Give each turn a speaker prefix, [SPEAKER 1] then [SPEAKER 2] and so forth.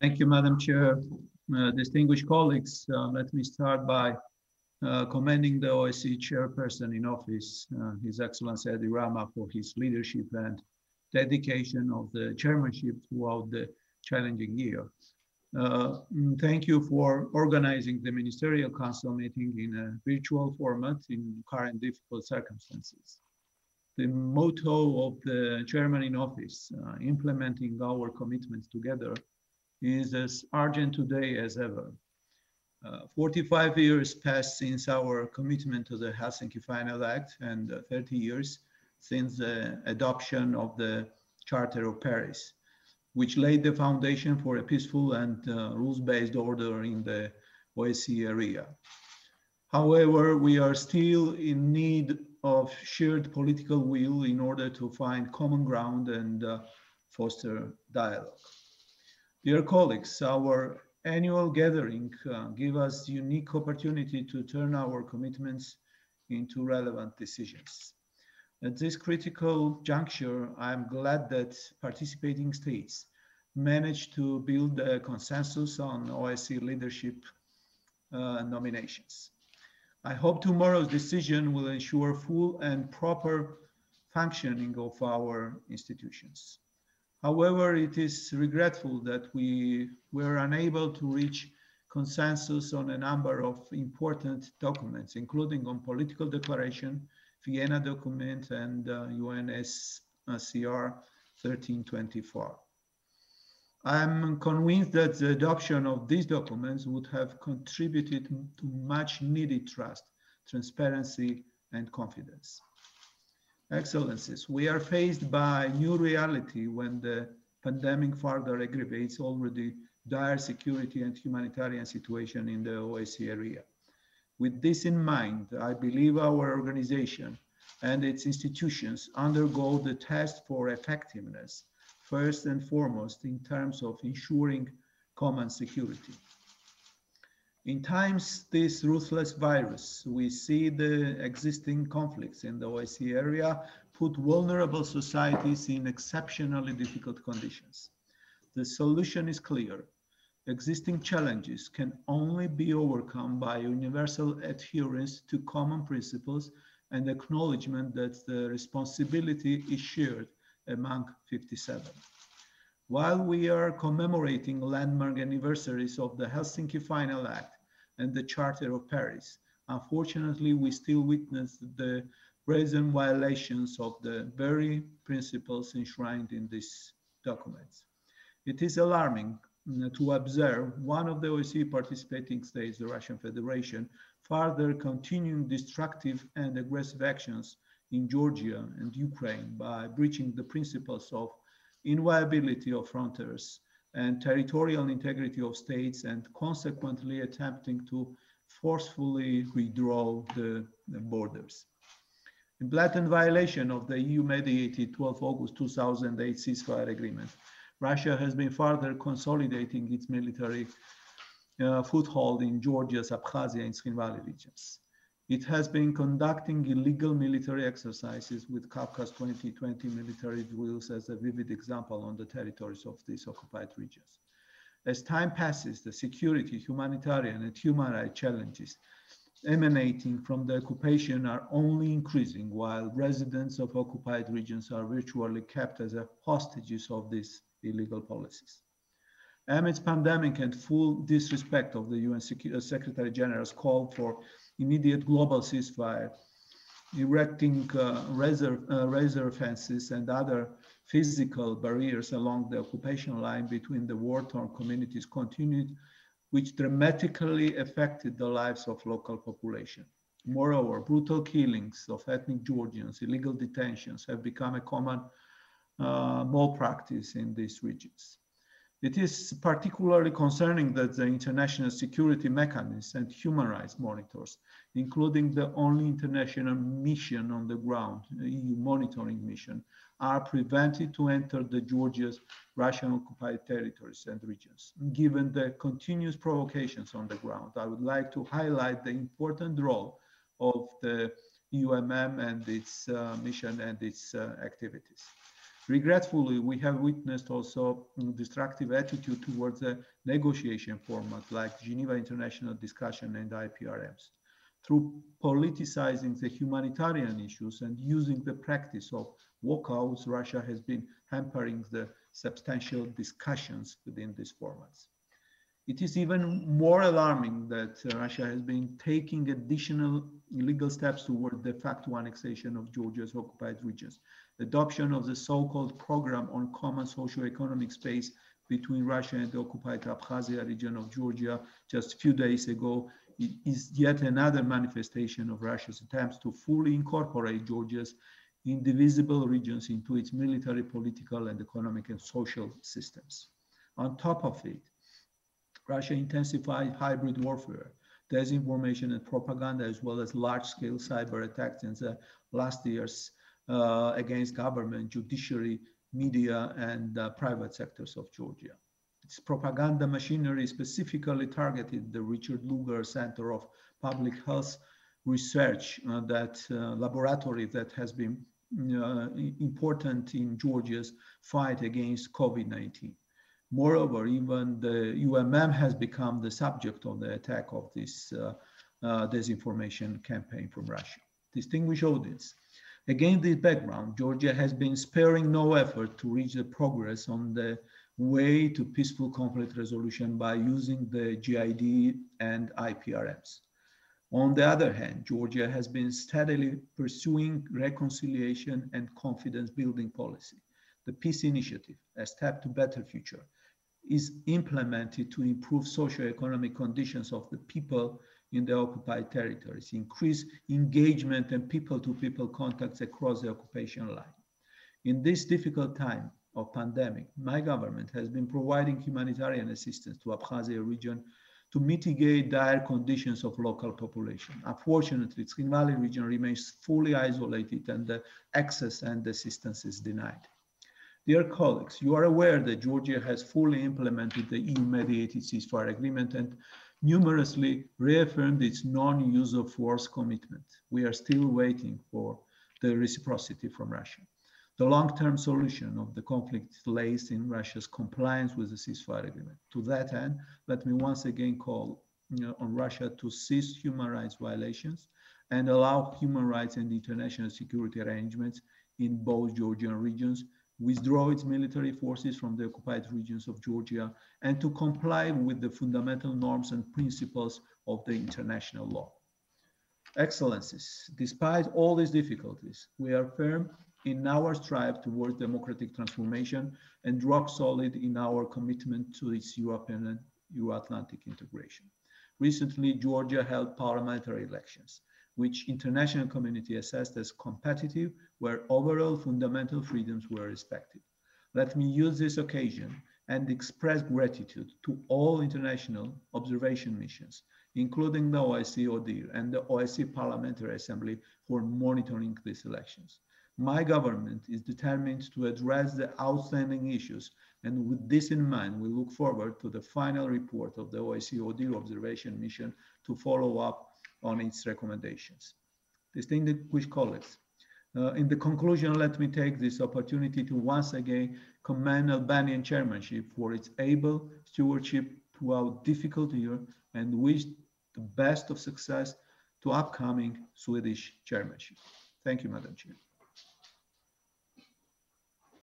[SPEAKER 1] Thank you, Madam Chair. Uh, distinguished colleagues, uh, let me start by uh, commending the OSCE chairperson in office, uh, His Excellency Edi Rama, for his leadership and dedication of the chairmanship throughout the challenging year. Uh, mm, thank you for organizing the Ministerial Council meeting in a virtual format in current difficult circumstances. The motto of the chairman in office, uh, implementing our commitments together, is as urgent today as ever. Uh, 45 years passed since our commitment to the Helsinki Final Act and uh, 30 years since the adoption of the Charter of Paris, which laid the foundation for a peaceful and uh, rules-based order in the OSCE area. However, we are still in need of shared political will in order to find common ground and uh, foster dialogue. Dear colleagues, our annual gathering uh, give us unique opportunity to turn our commitments into relevant decisions. At this critical juncture, I'm glad that participating states managed to build a consensus on OSCE leadership uh, nominations. I hope tomorrow's decision will ensure full and proper functioning of our institutions. However, it is regretful that we were unable to reach consensus on a number of important documents, including on political declaration, Vienna document, and uh, UNSCR 1324. I'm convinced that the adoption of these documents would have contributed to much needed trust, transparency, and confidence. Excellencies, we are faced by new reality when the pandemic further aggravates already dire security and humanitarian situation in the OSCE area. With this in mind, I believe our organization and its institutions undergo the test for effectiveness, first and foremost in terms of ensuring common security. In times this ruthless virus, we see the existing conflicts in the OSCE area put vulnerable societies in exceptionally difficult conditions. The solution is clear. Existing challenges can only be overcome by universal adherence to common principles and acknowledgement that the responsibility is shared among 57. While we are commemorating landmark anniversaries of the Helsinki Final Act, and the Charter of Paris. Unfortunately, we still witness the brazen violations of the very principles enshrined in these documents. It is alarming to observe one of the OSCE participating states, the Russian Federation, further continuing destructive and aggressive actions in Georgia and Ukraine by breaching the principles of inviolability of frontiers and territorial integrity of states and consequently attempting to forcefully redraw the, the borders. In blatant violation of the EU-mediated 12 August 2008 ceasefire agreement, Russia has been further consolidating its military uh, foothold in Georgia's Abkhazia and Tskhinvali regions. It has been conducting illegal military exercises with Kavkaz 2020 military drills as a vivid example on the territories of these occupied regions. As time passes, the security, humanitarian, and human rights challenges emanating from the occupation are only increasing while residents of occupied regions are virtually kept as hostages of these illegal policies. Amidst pandemic and full disrespect of the UN uh, Secretary General's call for immediate global ceasefire, erecting uh, razor, uh, razor fences and other physical barriers along the occupation line between the war-torn communities continued, which dramatically affected the lives of local population. Moreover, brutal killings of ethnic Georgians, illegal detentions have become a common uh, malpractice in these regions. It is particularly concerning that the international security mechanisms and human rights monitors, including the only international mission on the ground, EU monitoring mission, are prevented to enter the Georgia's Russian occupied territories and regions. Given the continuous provocations on the ground, I would like to highlight the important role of the UMM and its uh, mission and its uh, activities. Regretfully, we have witnessed also mm, destructive attitude towards the negotiation format like Geneva International Discussion and IPRMs. Through politicizing the humanitarian issues and using the practice of walkouts, Russia has been hampering the substantial discussions within these formats. It is even more alarming that Russia has been taking additional legal steps toward de facto annexation of Georgia's occupied regions. Adoption of the so-called program on common socio-economic space between Russia and the occupied Abkhazia region of Georgia just a few days ago is yet another manifestation of Russia's attempts to fully incorporate Georgia's indivisible regions into its military, political, and economic and social systems. On top of it, Russia intensified hybrid warfare, disinformation and propaganda, as well as large-scale cyber attacks in the last years uh, against government, judiciary, media, and uh, private sectors of Georgia. Its propaganda machinery specifically targeted the Richard Lugar Center of Public Health Research, uh, that uh, laboratory that has been uh, important in Georgia's fight against COVID-19. Moreover, even the UMM has become the subject of the attack of this uh, uh, disinformation campaign from Russia. Distinguished audience, against this background, Georgia has been sparing no effort to reach the progress on the way to peaceful conflict resolution by using the GID and IPRMs. On the other hand, Georgia has been steadily pursuing reconciliation and confidence building policy. The Peace Initiative, a step to better future, is implemented to improve socio-economic conditions of the people in the occupied territories, increase engagement and people-to-people contacts across the occupation line. In this difficult time of pandemic, my government has been providing humanitarian assistance to Abkhazia region to mitigate dire conditions of local population. Unfortunately, Tskhinvali region remains fully isolated and the access and assistance is denied. Dear colleagues, you are aware that Georgia has fully implemented the EU-mediated ceasefire agreement and numerously reaffirmed its non-use of force commitment. We are still waiting for the reciprocity from Russia. The long-term solution of the conflict lays in Russia's compliance with the ceasefire agreement. To that end, let me once again call you know, on Russia to cease human rights violations and allow human rights and international security arrangements in both Georgian regions withdraw its military forces from the occupied regions of Georgia, and to comply with the fundamental norms and principles of the international law. Excellencies, despite all these difficulties, we are firm in our strive towards democratic transformation and rock solid in our commitment to its European and Euro-Atlantic integration. Recently, Georgia held parliamentary elections which international community assessed as competitive, where overall fundamental freedoms were respected. Let me use this occasion and express gratitude to all international observation missions, including the OSCE ODIHR and the OSCE Parliamentary Assembly for monitoring these elections. My government is determined to address the outstanding issues, and with this in mind, we look forward to the final report of the OSCE ODIHR observation mission to follow up on its recommendations. Distinguished colleagues, uh, in the conclusion, let me take this opportunity to once again commend Albanian chairmanship for its able stewardship throughout difficult year and wish the best of success to upcoming Swedish chairmanship. Thank you, Madam Chair.